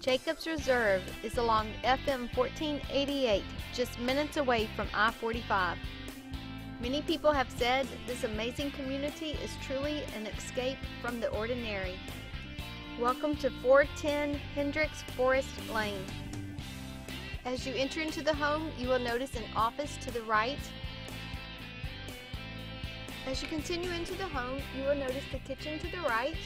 Jacobs Reserve is along FM 1488, just minutes away from I 45. Many people have said this amazing community is truly an escape from the ordinary. Welcome to 410 Hendricks Forest Lane. As you enter into the home, you will notice an office to the right. As you continue into the home, you will notice the kitchen to the right.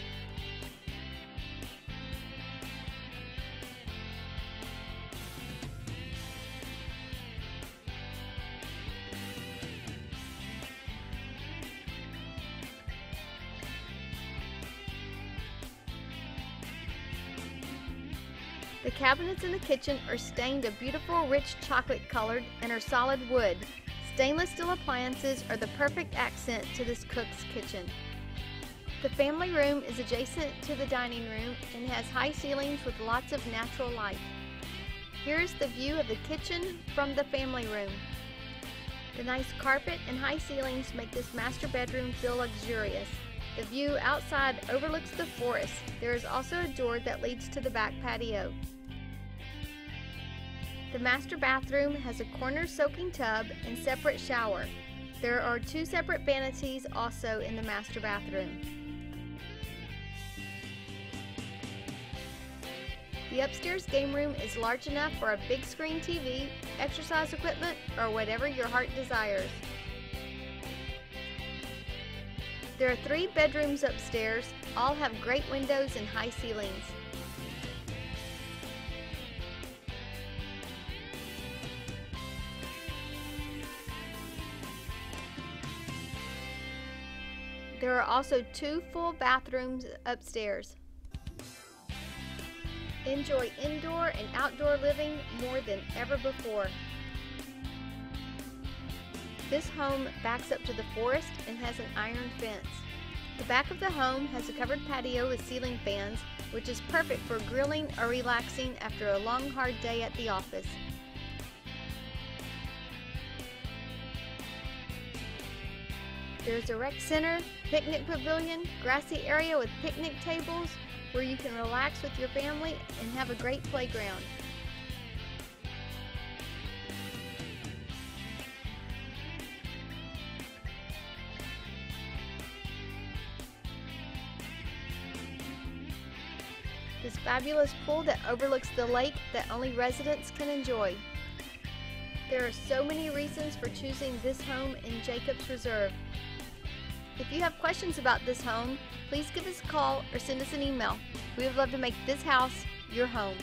The cabinets in the kitchen are stained a beautiful rich chocolate colored and are solid wood. Stainless steel appliances are the perfect accent to this cook's kitchen. The family room is adjacent to the dining room and has high ceilings with lots of natural light. Here is the view of the kitchen from the family room. The nice carpet and high ceilings make this master bedroom feel luxurious. The view outside overlooks the forest. There is also a door that leads to the back patio. The master bathroom has a corner soaking tub and separate shower. There are two separate vanities also in the master bathroom. The upstairs game room is large enough for a big screen TV, exercise equipment, or whatever your heart desires. There are three bedrooms upstairs, all have great windows and high ceilings. There are also two full bathrooms upstairs. Enjoy indoor and outdoor living more than ever before. This home backs up to the forest and has an iron fence. The back of the home has a covered patio with ceiling fans, which is perfect for grilling or relaxing after a long hard day at the office. There's a rec center, picnic pavilion, grassy area with picnic tables where you can relax with your family and have a great playground. This fabulous pool that overlooks the lake that only residents can enjoy. There are so many reasons for choosing this home in Jacobs Reserve. If you have questions about this home, please give us a call or send us an email. We would love to make this house your home.